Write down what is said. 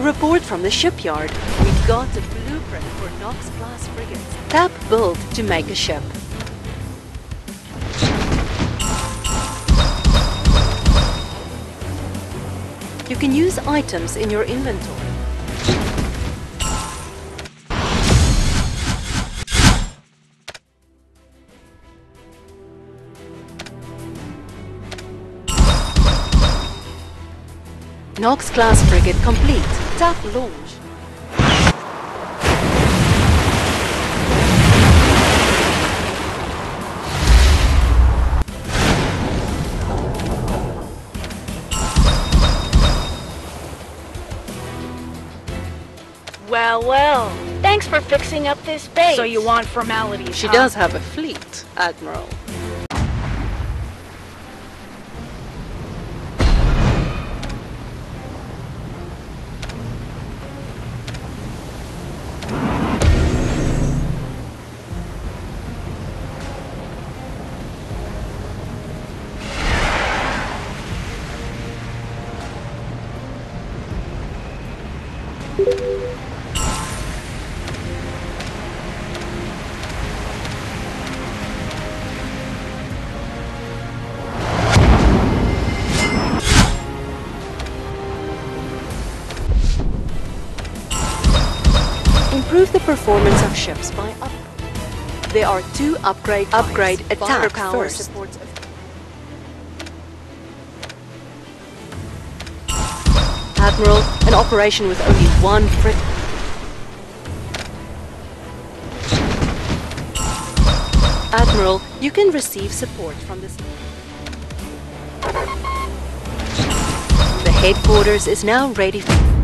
report from the shipyard. We've got a blueprint for Knox-class frigates. Tap Build to make a ship. You can use items in your inventory. Knox-class frigate complete. Tap launch. Well, well. Thanks for fixing up this base. So you want formalities, She huh? does have a fleet, Admiral. Improve the performance of ships by up. There are two upgrade. Upgrade attack supports Admiral, an operation with only one frit. Admiral, you can receive support from this. The headquarters is now ready for